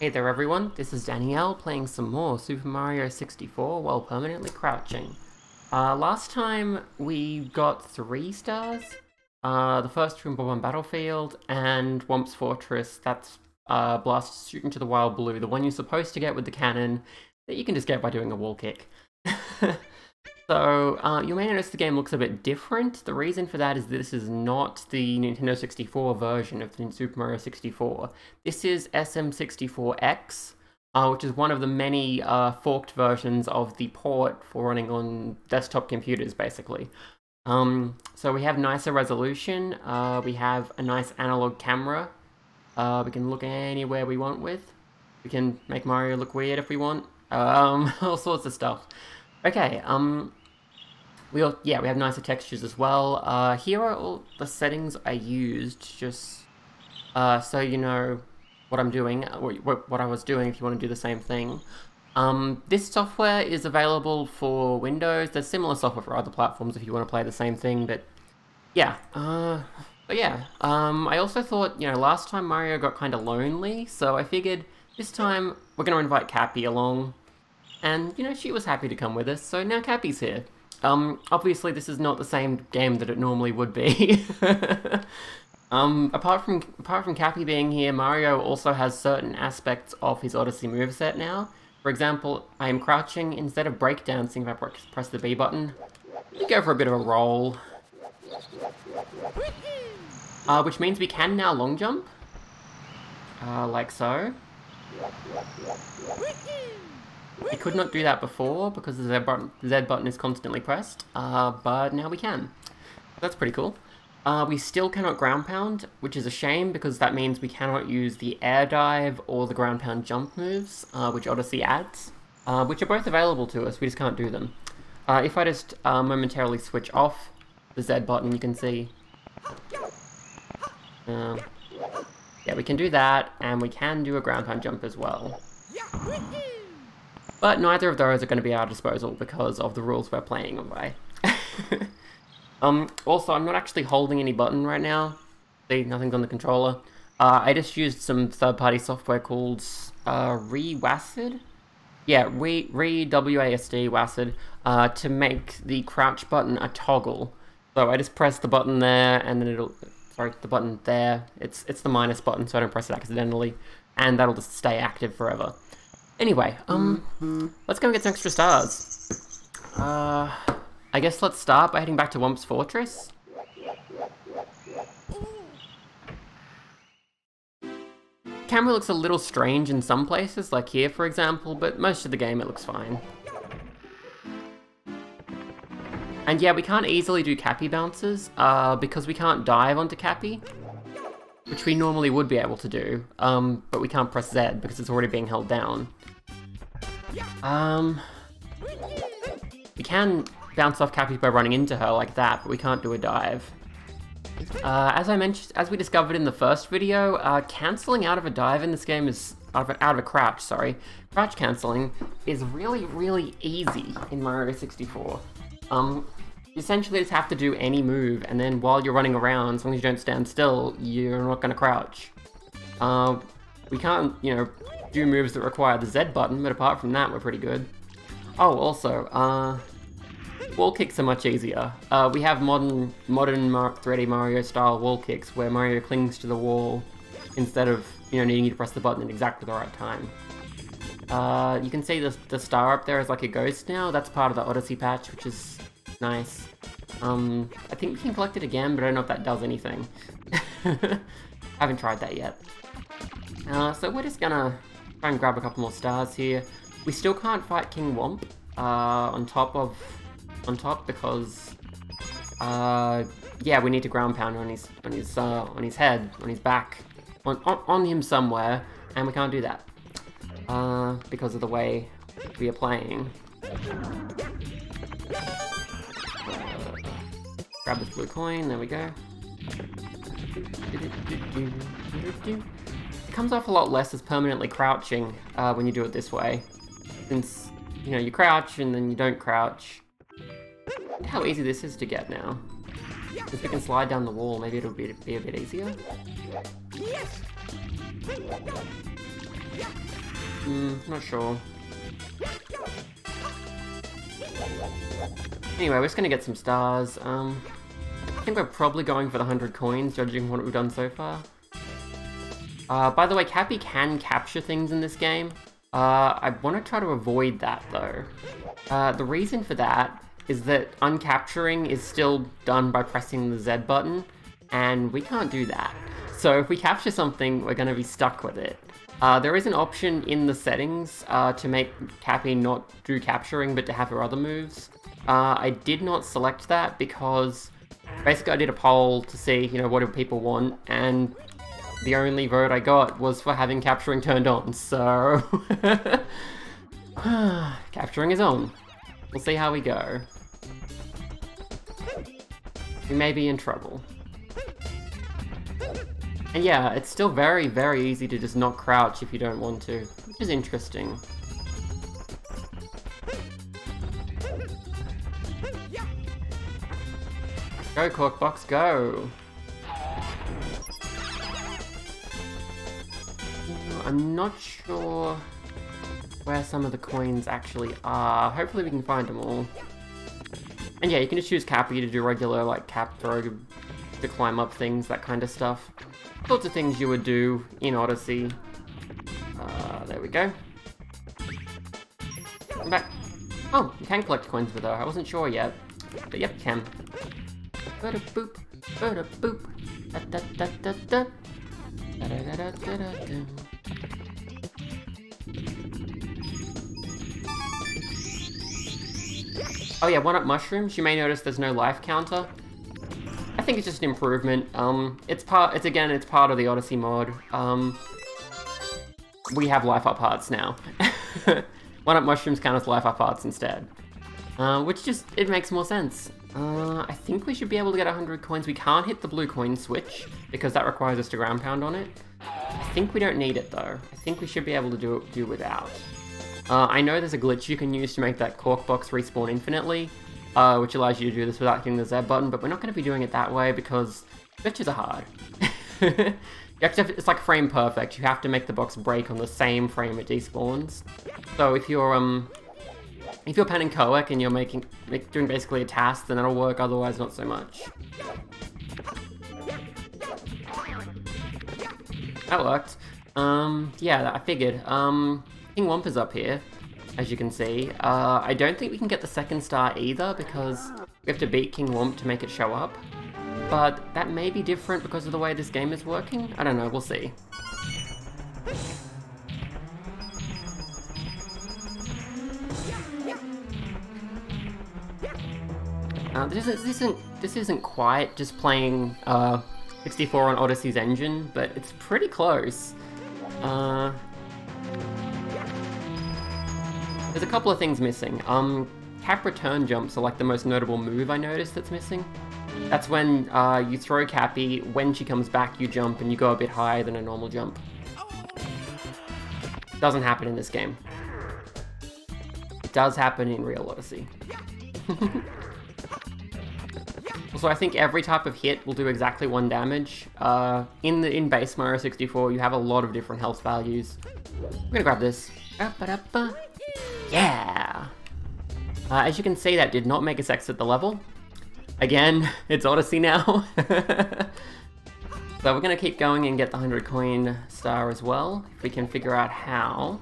Hey there everyone, this is Danielle playing some more Super Mario 64 while permanently crouching. Uh, last time we got three stars. Uh, the first from Bob-omb Battlefield and Whomp's Fortress, that's uh, Blast Shoot into the Wild Blue, the one you're supposed to get with the cannon that you can just get by doing a wall kick. So, uh, you may notice the game looks a bit different. The reason for that is this is not the Nintendo 64 version of the Super Mario 64. This is SM64EX, uh, which is one of the many uh, forked versions of the port for running on desktop computers, basically. Um, so we have nicer resolution, uh, we have a nice analog camera, uh, we can look anywhere we want with, we can make Mario look weird if we want, um, all sorts of stuff. Okay, um, we all, yeah, we have nicer textures as well. Uh, here are all the settings I used, just uh, so you know what I'm doing, uh, what, I was doing if you want to do the same thing. Um, this software is available for Windows. There's similar software for other platforms if you want to play the same thing, but yeah. Uh, but yeah, um, I also thought, you know, last time Mario got kind of lonely, so I figured this time we're going to invite Cappy along and, you know, she was happy to come with us, so now Cappy's here. Um, obviously this is not the same game that it normally would be. um, apart from apart from Cappy being here, Mario also has certain aspects of his Odyssey moveset now. For example, I am crouching, instead of breakdancing if I press the B button, you go for a bit of a roll. Uh, which means we can now long jump. Uh, like so. We could not do that before because the Z button, Z button is constantly pressed, uh, but now we can. That's pretty cool. Uh, we still cannot ground pound, which is a shame because that means we cannot use the air dive or the ground pound jump moves, uh, which Odyssey adds, uh, which are both available to us, we just can't do them. Uh, if I just uh, momentarily switch off the Z button, you can see... Uh, yeah, we can do that, and we can do a ground pound jump as well. But neither of those are going to be our disposal because of the rules we're playing by. um, also, I'm not actually holding any button right now. See, nothing's on the controller. Uh, I just used some third-party software called uh, ReWASD? Yeah, Re, Re WASD WASD, uh, to make the crouch button a toggle. So I just press the button there, and then it'll, sorry, the button there. It's it's the minus button, so I don't press it accidentally, and that'll just stay active forever. Anyway, um, mm -hmm. let's go and get some extra stars. Uh, I guess let's start by heading back to Whomp's Fortress. Camera looks a little strange in some places, like here for example, but most of the game it looks fine. And yeah, we can't easily do Cappy bounces, uh, because we can't dive onto Cappy, which we normally would be able to do, um, but we can't press Z because it's already being held down. Um, we can bounce off Cappy by running into her like that, but we can't do a dive. Uh, as I mentioned, as we discovered in the first video, uh, cancelling out of a dive in this game is out of, a, out of a crouch. Sorry, crouch cancelling is really, really easy in Mario 64. Um, you essentially just have to do any move, and then while you're running around, as long as you don't stand still, you're not going to crouch. Uh, we can't, you know, do moves that require the Z button, but apart from that, we're pretty good. Oh, also, uh, wall kicks are much easier. Uh, we have modern, modern 3D Mario style wall kicks where Mario clings to the wall instead of, you know, needing you to press the button at exactly the right time. Uh, you can see the, the star up there is like a ghost now. That's part of the Odyssey patch, which is nice. Um, I think we can collect it again, but I don't know if that does anything. haven't tried that yet. Uh, so we're just gonna try and grab a couple more stars here. We still can't fight King Whomp uh, on top of on top because uh, yeah, we need to ground pound on his on his uh, on his head, on his back, on, on, on him somewhere, and we can't do that uh, because of the way we are playing. Grab this blue coin. There we go comes off a lot less as permanently crouching uh, when you do it this way. Since, you know, you crouch and then you don't crouch. how easy this is to get now. If we can slide down the wall, maybe it'll be, be a bit easier. Hmm, not sure. Anyway, we're just gonna get some stars. Um, I think we're probably going for the 100 coins, judging what we've done so far. Uh, by the way, Cappy can capture things in this game. Uh, I want to try to avoid that, though. Uh, the reason for that is that uncapturing is still done by pressing the Z button, and we can't do that. So if we capture something, we're going to be stuck with it. Uh, there is an option in the settings uh, to make Cappy not do capturing, but to have her other moves. Uh, I did not select that because basically I did a poll to see, you know, what do people want, and the only vote I got was for having capturing turned on, so... capturing is on. We'll see how we go. We may be in trouble. And yeah, it's still very, very easy to just not crouch if you don't want to, which is interesting. Go, Corkbox, go! I'm not sure where some of the coins actually are. Hopefully we can find them all. And yeah, you can just choose Cappy to do regular, like, cap throw, to climb up things, that kind of stuff. Lots of things you would do in Odyssey. Uh, there we go. Come back. Oh, you can collect coins with her. I wasn't sure yet. But yep, you can. Bada boop, bada boop. Da da da da da. Da da da da da da. Oh yeah, one-up mushrooms. You may notice there's no life counter. I think it's just an improvement. Um, it's part. It's again, it's part of the Odyssey mod. Um, we have life up hearts now. one-up mushrooms count as life up hearts instead, uh, which just it makes more sense. Uh, I think we should be able to get 100 coins. We can't hit the blue coin switch because that requires us to ground pound on it. I think we don't need it though. I think we should be able to do it do without. Uh, I know there's a glitch you can use to make that cork box respawn infinitely, uh, which allows you to do this without hitting the Z button, but we're not going to be doing it that way because glitches are hard. have, it's like frame perfect. You have to make the box break on the same frame it despawns. So if you're um, if you're penning Coec and you're making make, doing basically a task, then it'll work. Otherwise, not so much. That worked. Um, yeah, I figured. Um, King Whompa's up here, as you can see. Uh, I don't think we can get the second star either because we have to beat King Whomp to make it show up. But that may be different because of the way this game is working. I don't know, we'll see. Uh, this, isn't, this, isn't, this isn't quite just playing uh, 64 on Odyssey's engine, but it's pretty close. Uh, there's a couple of things missing. Um, cap return jumps are like the most notable move I noticed that's missing. That's when uh, you throw Cappy, when she comes back you jump and you go a bit higher than a normal jump. Doesn't happen in this game. It does happen in real Odyssey. also, I think every type of hit will do exactly one damage. Uh, in the in base Mario 64, you have a lot of different health values. I'm gonna grab this. Yeah! Uh, as you can see, that did not make us exit the level. Again, it's Odyssey now. so we're gonna keep going and get the 100 coin star as well, if we can figure out how.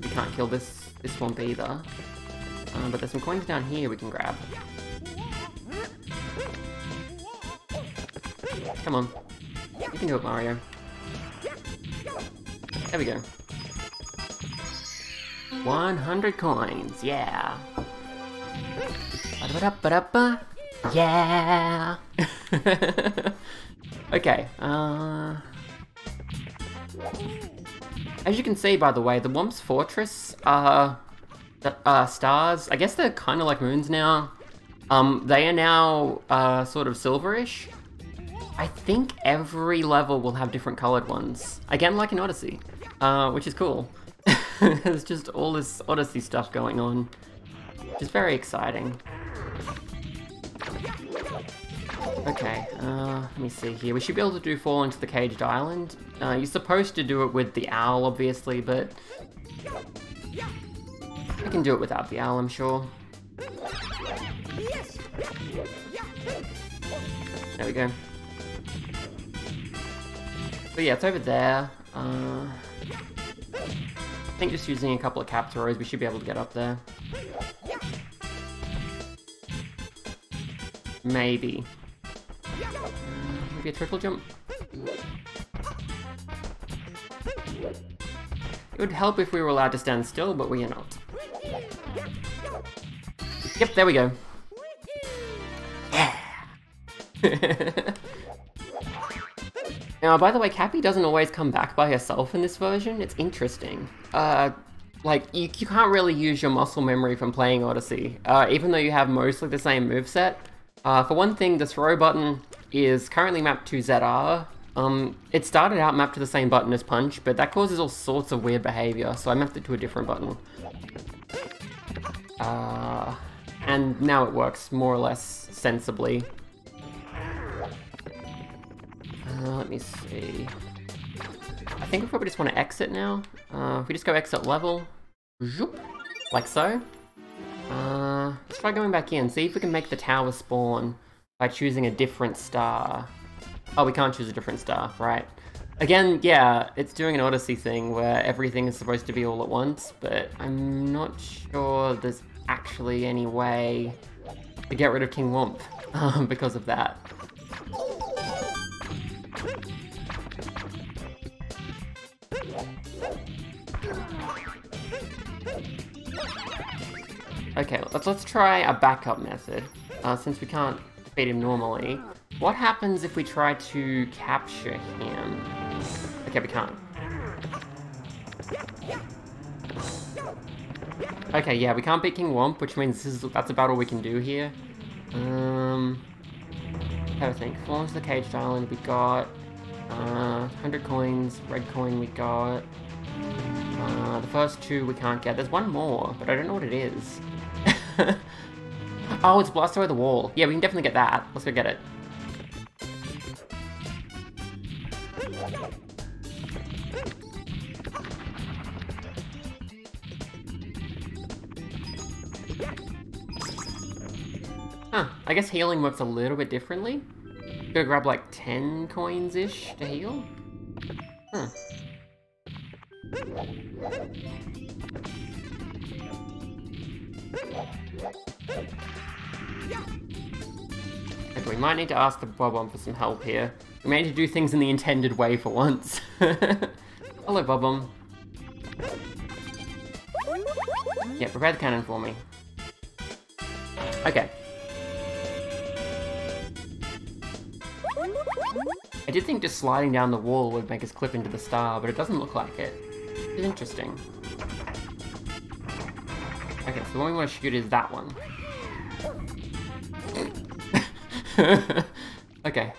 We can't kill this, this one either. Um, but there's some coins down here we can grab. Come on. You can do it, Mario. There we go. 100 coins, yeah. Yeah. okay, uh... As you can see, by the way, the Whomp's Fortress, uh, the, uh, stars, I guess they're kind of like moons now. Um, they are now, uh, sort of silverish. I think every level will have different colored ones. Again, like in Odyssey, uh, which is cool. There's just all this Odyssey stuff going on, which is very exciting. Okay, uh, let me see here. We should be able to do Fall into the Caged Island. Uh, you're supposed to do it with the owl, obviously, but... I can do it without the owl, I'm sure. There we go. But yeah, it's over there. Uh, I think just using a couple of cap throws, we should be able to get up there. Maybe. Maybe a triple jump? It would help if we were allowed to stand still, but we are not. Yep, there we go. Yeah! now, by the way, Cappy doesn't always come back by herself in this version. It's interesting. Uh, like, you, you can't really use your muscle memory from playing Odyssey, uh, even though you have mostly the same moveset. Uh, for one thing, the throw button is currently mapped to ZR. Um, it started out mapped to the same button as punch, but that causes all sorts of weird behavior, so I mapped it to a different button. Uh, and now it works more or less sensibly. Me see. I think we probably just want to exit now. Uh, if we just go exit level, zoop, like so. Uh, let's try going back in, see if we can make the tower spawn by choosing a different star. Oh, we can't choose a different star, right. Again, yeah, it's doing an Odyssey thing where everything is supposed to be all at once, but I'm not sure there's actually any way to get rid of King Whomp um, because of that. Okay, let's, let's try a backup method, uh, since we can't defeat him normally. What happens if we try to capture him? Okay, we can't. Okay, yeah, we can't beat King Whomp, which means this is, that's about all we can do here. Um, have a think. Into the Caged Island, we got uh, 100 coins, red coin we got. Uh, the first two we can't get. There's one more, but I don't know what it is. oh, it's blasted away the wall. Yeah, we can definitely get that. Let's go get it. Huh, I guess healing works a little bit differently. Gotta grab like 10 coins-ish to heal? Huh. We might need to ask the Bob-omb for some help here. We may need to do things in the intended way for once. Hello, Bob-omb. Yeah, prepare the cannon for me. Okay. I did think just sliding down the wall would make us clip into the star, but it doesn't look like it. It's interesting. The one we want to shoot is that one. okay.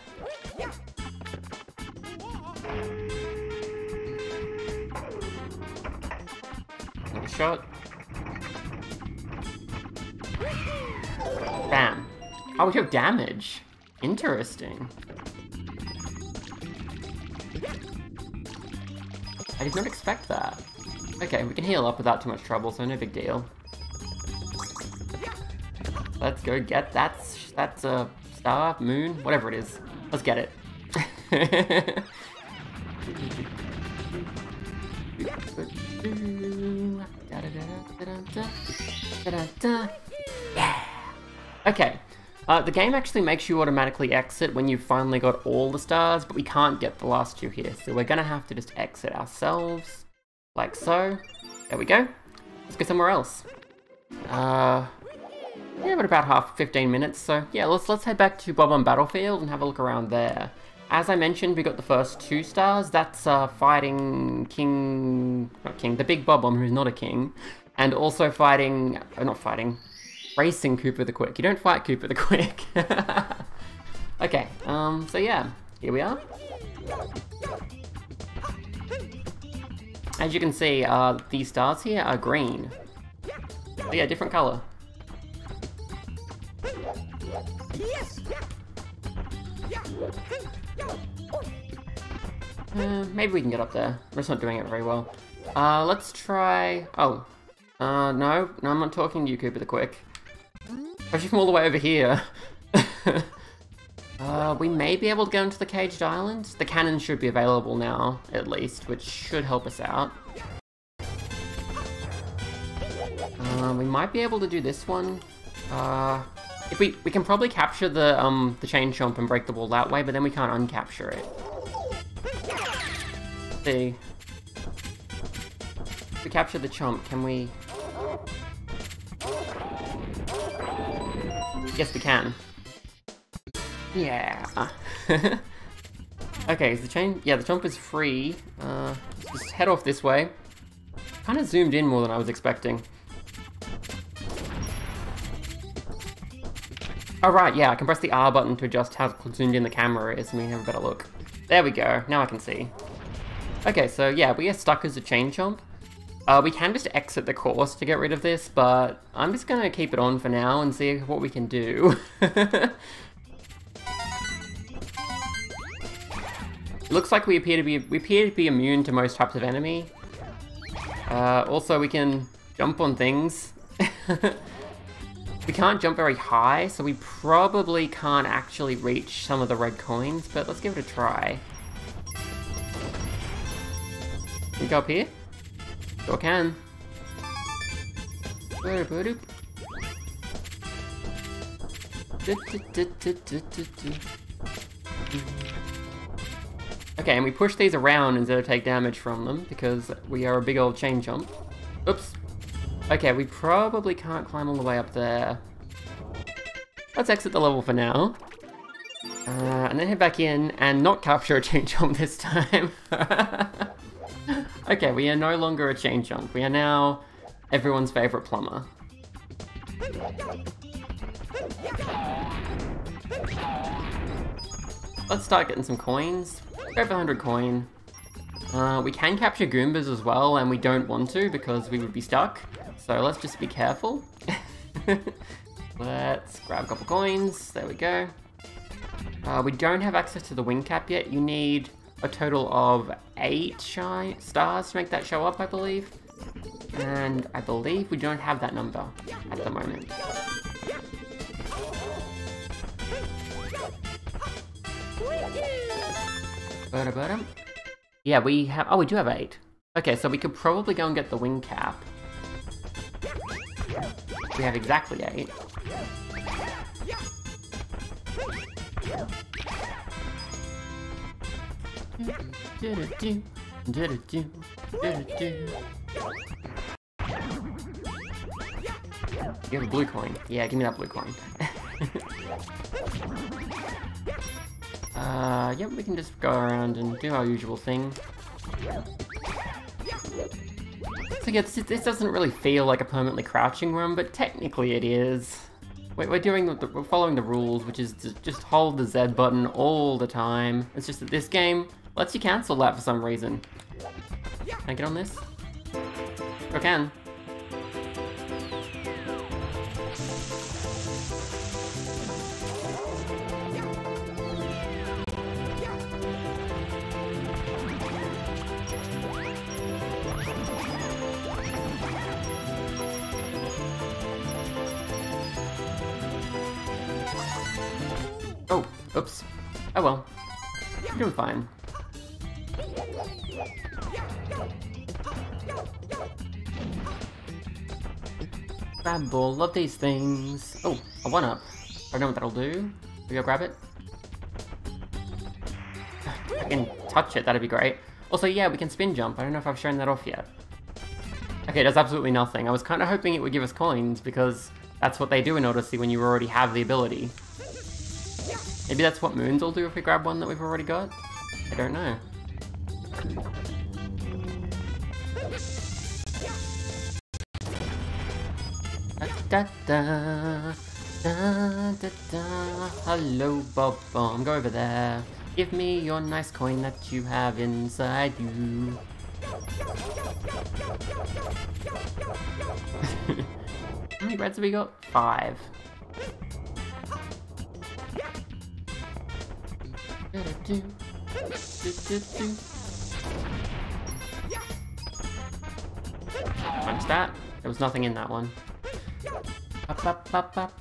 Another shot. Bam. Oh, we took damage. Interesting. I did not expect that. Okay, we can heal up without too much trouble, so no big deal. Let's go get that, that's a star, moon, whatever it is. Let's get it. Okay, uh, the game actually makes you automatically exit when you've finally got all the stars, but we can't get the last two here, so we're gonna have to just exit ourselves, like so. There we go. Let's go somewhere else. Uh, yeah, but about half 15 minutes, so yeah, let's let's head back to Bob-omb Battlefield and have a look around there. As I mentioned, we got the first two stars. That's uh, fighting King, not King, the big Bob-omb, who's not a king, and also fighting, uh, not fighting, racing Koopa the Quick. You don't fight Koopa the Quick. okay, um, so yeah, here we are. As you can see, uh, these stars here are green. But yeah, different Uh, maybe we can get up there. We're just not doing it very well. Uh, let's try... Oh. Uh, no. No, I'm not talking to you, Koopa the Quick. Especially from all the way over here. uh, we may be able to go into the caged island. The cannon should be available now, at least, which should help us out. Uh, we might be able to do this one. Uh, if we we can probably capture the um the chain chomp and break the wall that way, but then we can't uncapture it. Let's see. If we capture the chomp, can we? Yes, we can. Yeah. okay, is the chain? Yeah, the chomp is free. Uh, just head off this way. Kind of zoomed in more than I was expecting. Oh right, yeah, I can press the R button to adjust how zoomed in the camera is and we have a better look. There we go, now I can see. Okay, so yeah, we are stuck as a chain chomp. Uh, we can just exit the course to get rid of this, but I'm just gonna keep it on for now and see what we can do. it looks like we appear to be we appear to be immune to most types of enemy. Uh, also, we can jump on things. We can't jump very high, so we probably can't actually reach some of the red coins, but let's give it a try. Can we go up here? Sure can. Okay, and we push these around instead of take damage from them, because we are a big old chain chomp. Oops. Okay, we probably can't climb all the way up there. Let's exit the level for now. Uh, and then head back in and not capture a chain chomp this time. okay, we are no longer a chain chomp. We are now everyone's favorite plumber. Let's start getting some coins. Over 100 coin. Uh, we can capture Goombas as well, and we don't want to because we would be stuck. So let's just be careful. let's grab a couple coins. There we go. Uh, we don't have access to the wing cap yet. You need a total of eight shy stars to make that show up, I believe. And I believe we don't have that number at the moment. Yeah, we have. Oh, we do have eight. Okay, so we could probably go and get the wing cap. We have exactly eight. You have a blue coin. Yeah, give me that blue coin. uh, yep, we can just go around and do our usual thing. So yeah, this, doesn't really feel like a permanently crouching room, but technically it is. We're, we're doing the, we're following the rules, which is to just hold the Z button all the time. It's just that this game lets you cancel that for some reason. Can I get on this? I can. These things. Oh, a one-up. I don't know what that'll do. We go grab it. I can touch it, that'd be great. Also, yeah, we can spin jump. I don't know if I've shown that off yet. Okay, it does absolutely nothing. I was kind of hoping it would give us coins, because that's what they do in Odyssey when you already have the ability. Maybe that's what moons will do if we grab one that we've already got? I don't know. Da, da, da, da, da, Hello, Bob Bomb. Go over there. Give me your nice coin that you have inside you. How many reds have we got? Five. Punch that. There was nothing in that one.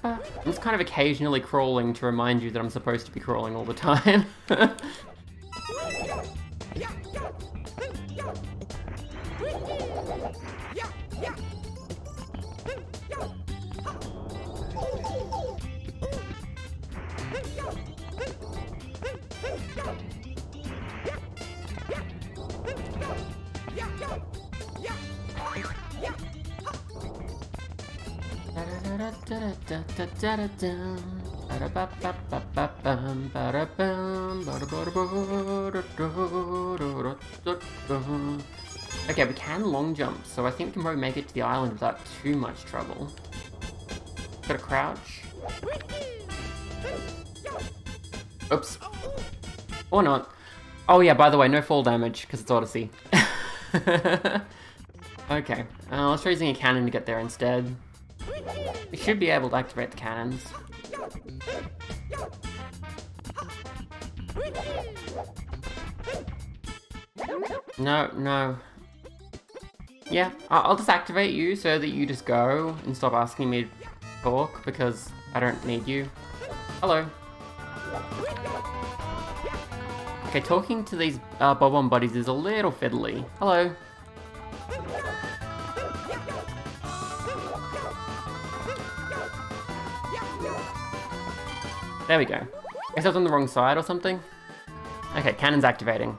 I'm just kind of occasionally crawling to remind you that I'm supposed to be crawling all the time. Okay, we can long jump, so I think we can probably make it to the island without too much trouble. Got a crouch. Oops. Or not. Oh yeah, by the way, no fall damage, because it's Odyssey. okay, uh, let's try using a cannon to get there instead. We should be able to activate the cannons. No, no. Yeah, I'll just activate you so that you just go and stop asking me to talk because I don't need you. Hello. Okay, talking to these uh, Bob-omb buddies is a little fiddly. Hello. There we go. I guess I was on the wrong side or something. Okay, cannon's activating.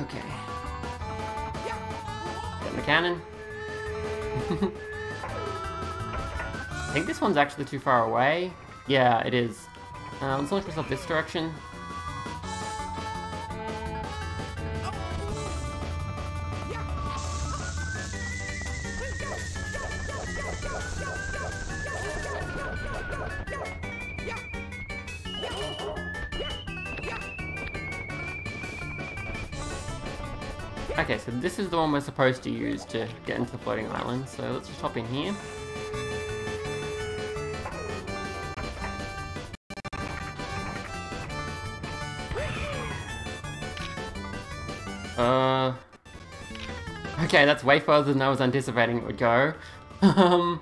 Okay. Get the cannon. I think this one's actually too far away. Yeah, it is. Uh, let's launch myself this direction. Okay, so this is the one we're supposed to use to get into the floating island, so let's just hop in here. Uh... Okay, that's way further than I was anticipating it would go. um...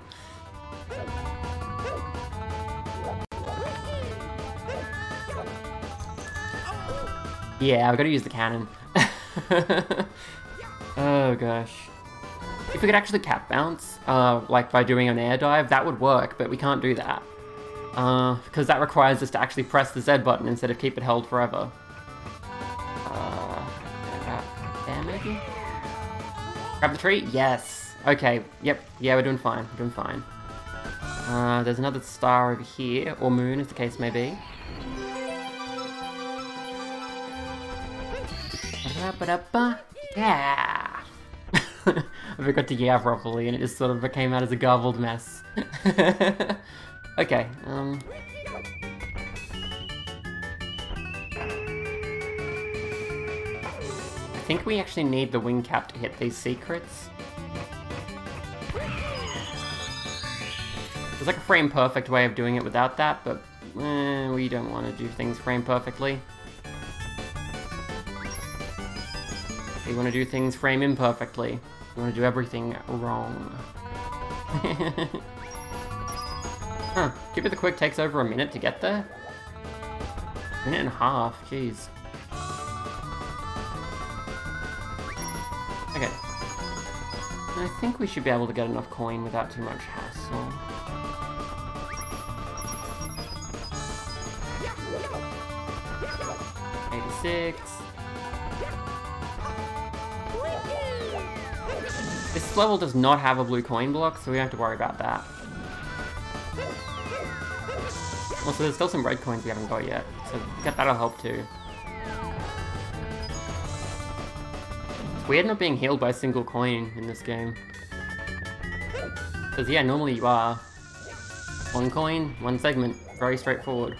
Yeah, I've got to use the cannon. oh gosh. If we could actually cap bounce, uh, like by doing an air dive, that would work, but we can't do that. Uh, because that requires us to actually press the Z button instead of keep it held forever. Uh, there maybe? Grab the tree? Yes. Okay, yep, yeah, we're doing fine, we're doing fine. Uh, there's another star over here, or moon as the case may be. Yeah! I forgot to yeah properly and it just sort of came out as a garbled mess. okay, um... I think we actually need the wing cap to hit these secrets. There's like a frame perfect way of doing it without that, but eh, we don't want to do things frame perfectly. You want to do things frame imperfectly. You want to do everything wrong. huh, Koopa the Quick takes over a minute to get there? A Minute and a half, jeez. Okay. I think we should be able to get enough coin without too much hassle. Eighty-six. This level does not have a blue coin block, so we don't have to worry about that. Also, there's still some red coins we haven't got yet, so that'll help too. It's weird not being healed by a single coin in this game. Because yeah, normally you are. One coin, one segment, very straightforward.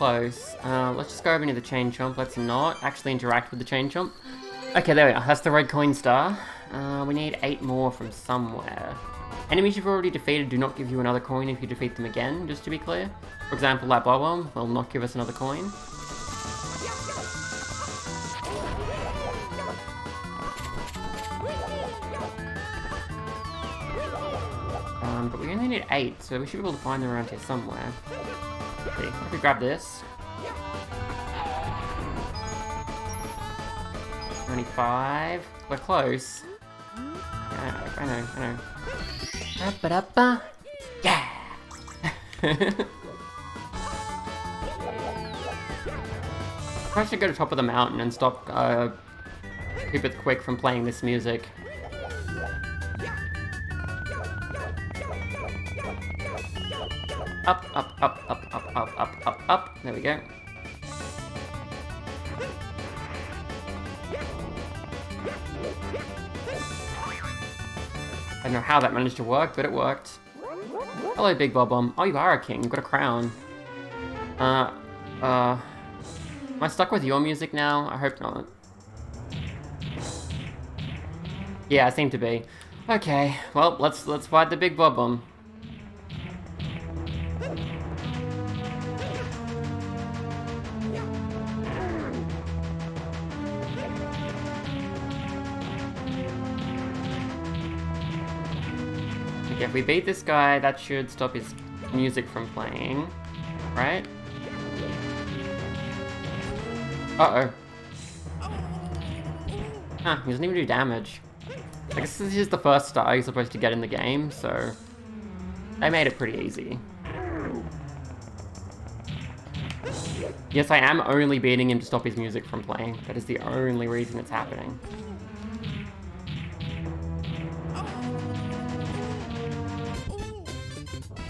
Close. Uh, let's just go over near the Chain Chomp. Let's not actually interact with the Chain Chomp. Okay, there we are. That's the red coin star. Uh, we need eight more from somewhere. Enemies you've already defeated do not give you another coin if you defeat them again, just to be clear. For example, that Bob will not give us another coin. Um, but we only need eight, so we should be able to find them around here somewhere. Okay, I could grab this. 25. We're close. Yeah, I know, I know. Up, but up, uh, yeah! I should go to top of the mountain and stop uh, Cupid Quick from playing this music. Up, up, up, up. There we go. I don't know how that managed to work, but it worked. Hello, Big Bob-omb. Oh, you are a king. You've got a crown. Uh, uh... Am I stuck with your music now? I hope not. Yeah, I seem to be. Okay, well, let's let's fight the Big Bob-omb. If we beat this guy, that should stop his music from playing, right? Uh-oh. Huh, he doesn't even do damage. I guess this is the first star you're supposed to get in the game, so... They made it pretty easy. Yes, I am only beating him to stop his music from playing. That is the only reason it's happening.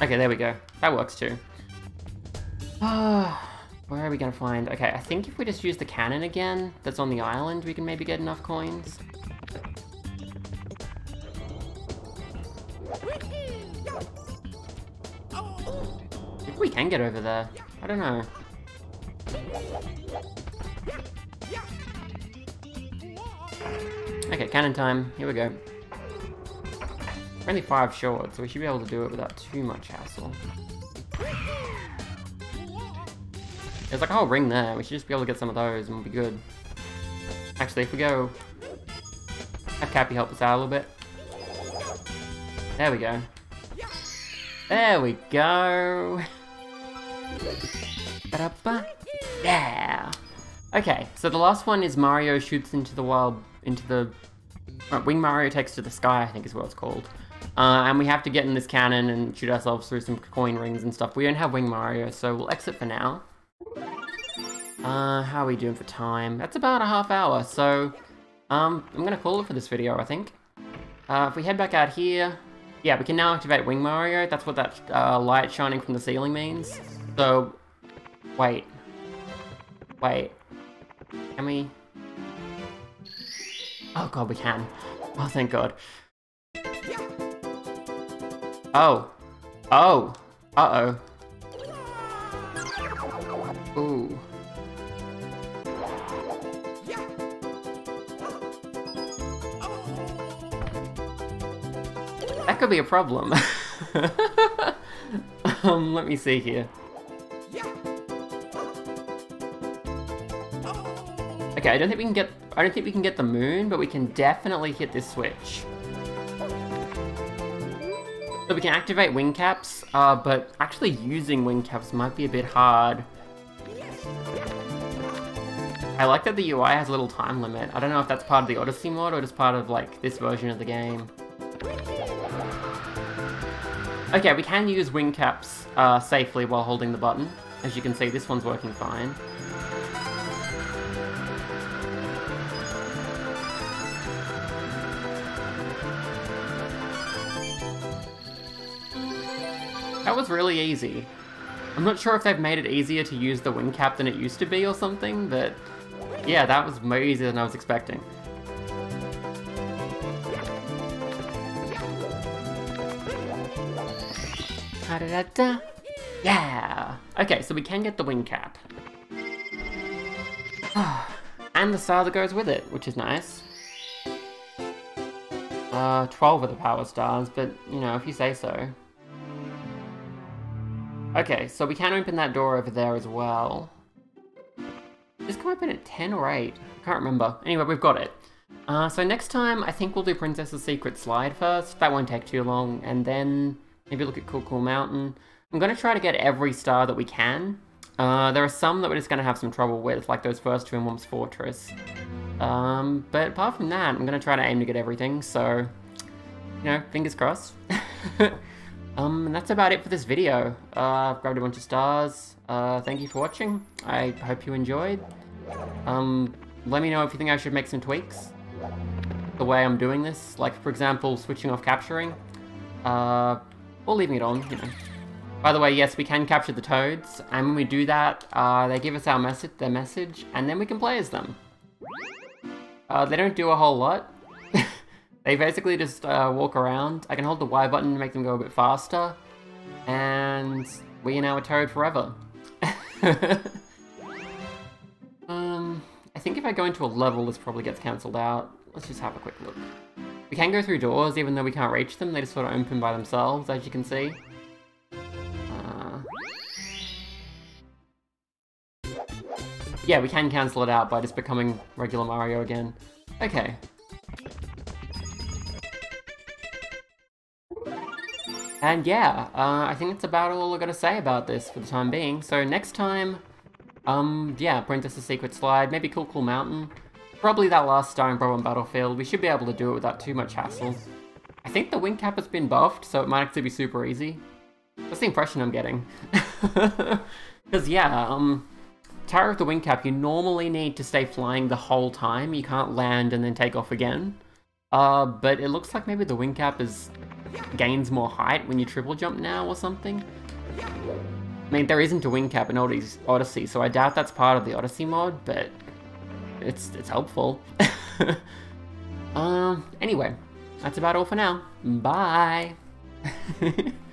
Okay, there we go. That works too. Ah. Where are we gonna find? Okay, I think if we just use the cannon again that's on the island, we can maybe get enough coins. If we can get over there. I don't know. Okay, cannon time. Here we go. Only five short, so we should be able to do it without too much hassle. There's like a whole ring there. We should just be able to get some of those and we'll be good. Actually, if we go... Have Cappy help us out a little bit. There we go. There we go. Yeah. Okay, so the last one is Mario shoots into the wild, into the... Uh, Wing Mario takes to the sky, I think is what it's called. Uh, and we have to get in this cannon and shoot ourselves through some coin rings and stuff. We don't have Wing Mario, so we'll exit for now. Uh, how are we doing for time? That's about a half hour, so um, I'm gonna call it for this video, I think. Uh, if we head back out here, yeah, we can now activate Wing Mario. That's what that uh, light shining from the ceiling means. So, wait. Wait. Can we? Oh god, we can. Oh, thank god. Oh. Oh. Uh-oh. Ooh. That could be a problem. um, let me see here. Okay, I don't think we can get I don't think we can get the moon, but we can definitely hit this switch. So we can activate wing caps, uh, but actually using wing caps might be a bit hard. I like that the UI has a little time limit. I don't know if that's part of the Odyssey mod or just part of like this version of the game. Okay, we can use wing caps uh, safely while holding the button. As you can see, this one's working fine. That was really easy. I'm not sure if they've made it easier to use the wing cap than it used to be or something, but yeah, that was more easier than I was expecting. Da -da -da yeah! Okay, so we can get the wing cap. and the star that goes with it, which is nice. Uh, 12 of the power stars, but, you know, if you say so. Okay, so we can open that door over there as well. This can open at 10 or 8? I can't remember. Anyway, we've got it. Uh, so next time, I think we'll do Princess's Secret Slide first. That won't take too long. And then maybe look at Cool Cool Mountain. I'm going to try to get every star that we can. Uh, there are some that we're just going to have some trouble with, like those first two in Whomp's Fortress. Um, but apart from that, I'm going to try to aim to get everything, so, you know, fingers crossed. um, that's about it for this video. Uh, I've grabbed a bunch of stars. Uh, thank you for watching. I hope you enjoyed. Um, let me know if you think I should make some tweaks. The way I'm doing this, like, for example, switching off capturing. Uh, or leaving it on, you know. By the way, yes, we can capture the toads, and when we do that, uh, they give us our message, their message, and then we can play as them. Uh, they don't do a whole lot. They basically just uh, walk around. I can hold the Y button to make them go a bit faster, and we are now a toad forever. um, I think if I go into a level, this probably gets cancelled out. Let's just have a quick look. We can go through doors, even though we can't reach them. They just sort of open by themselves, as you can see. yeah, we can cancel it out by just becoming regular Mario again. Okay. And yeah, uh, I think that's about all I've got to say about this for the time being. So next time, um, yeah, Princess's Secret Slide, maybe Cool Cool Mountain. Probably that last star in Bob-omb Battlefield. We should be able to do it without too much hassle. I think the wing cap has been buffed, so it might actually be super easy. That's the impression I'm getting. Because yeah, um, Tower of the Wing Cap, you normally need to stay flying the whole time. You can't land and then take off again. Uh, but it looks like maybe the wing cap is gains more height when you triple jump now or something. I mean, there isn't a wing cap in Odyssey, so I doubt that's part of the Odyssey mod, but it's it's helpful. um, anyway, that's about all for now. Bye!